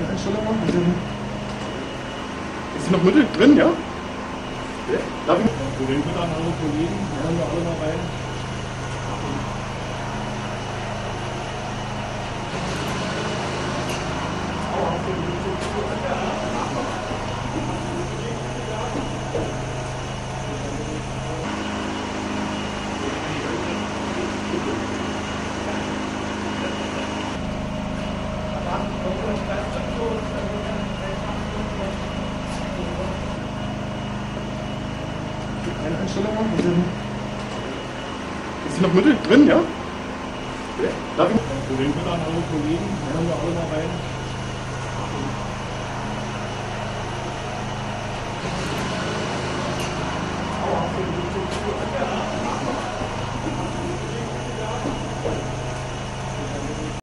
mal? Ist noch Mittel drin, ja? Darf ich? Für den Mittag alle Kollegen, hören wir alle mal rein. Eine Einstellung machen? Ist noch Mittel drin, ja? Darf ich? Für den Mittag alle Kollegen, hören wir alle mal rein.